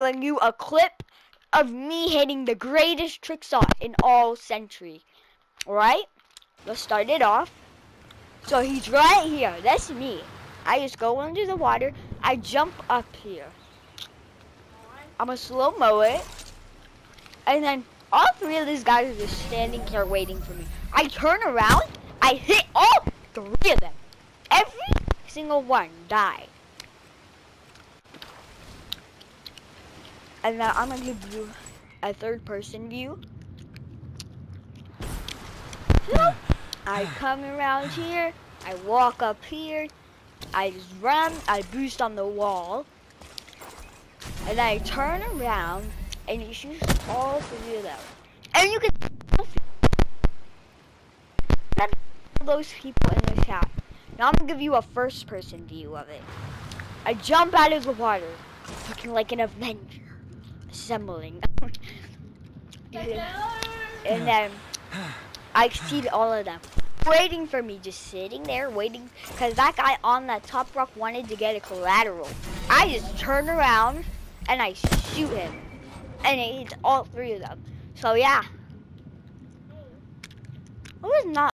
showing you a clip of me hitting the greatest trick shot in all Century. Alright? Let's start it off. So he's right here. That's me. I just go under the water. I jump up here. I'm gonna slow mo it. And then all three of these guys are just standing here waiting for me. I turn around. I hit all three of them. Every single one died. And now I'm gonna give you a third person view. I come around here, I walk up here, I just run, I boost on the wall, and I turn around and you shoot all three of them. And you can those people in the chat. Now I'm gonna give you a first person view of it. I jump out of the water, looking like an Avenger, assembling. and then I see all of them. Waiting for me, just sitting there waiting, because that guy on that top rock wanted to get a collateral. I just turn around and I shoot him. And it hits all three of them. So yeah. It was not